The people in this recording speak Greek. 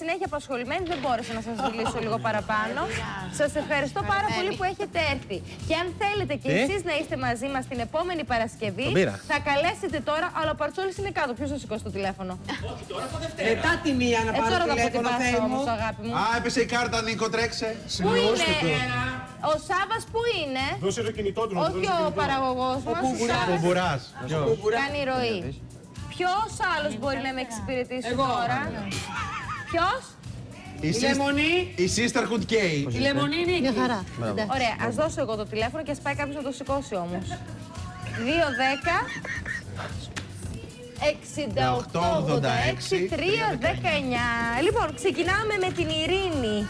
συνέχεια απασχολημένη, δεν μπόρεσα να σας μιλήσω λίγο παραπάνω. Σας ευχαριστώ πάρα πολύ που έχετε έρθει. Και αν θέλετε και Τι; εσείς να είστε μαζί μας την επόμενη Παρασκευή, Τον πήρα. θα καλέσετε τώρα, αλλά ο Παρτσόλη είναι κάτω. Ποιος θα σηκώσει το τηλέφωνο; Μετά τη μία να Ε, πάρω τώρα θα τηλέφωνο, αποτυπάσω Θεέ όμω, μου. αγάπη μου. Α, έπεσε η κάρτα, Νίκο, τρέξε. Πού είναι, ο Σάβα που είναι, Δώσε το κινητό του. να του όχι δώσει το ο κινητό. παραγωγός μας. Κουμπουράς. Κάνει ροή. Ποιος άλλος μπορεί να με εξυπηρετήσει Εγώ. τώρα; Ποιος; Η, Η sis- λεμονή, η Sisterhood K. η λεμονή είναι εκεί. Ωραία, ας δώσω εγώ το τηλέφωνο και ας πάει κάποιος να το σηκώσει όμως. 210 68 86 319. Λοιπόν, ξεκινάμε με την Ειρήνη.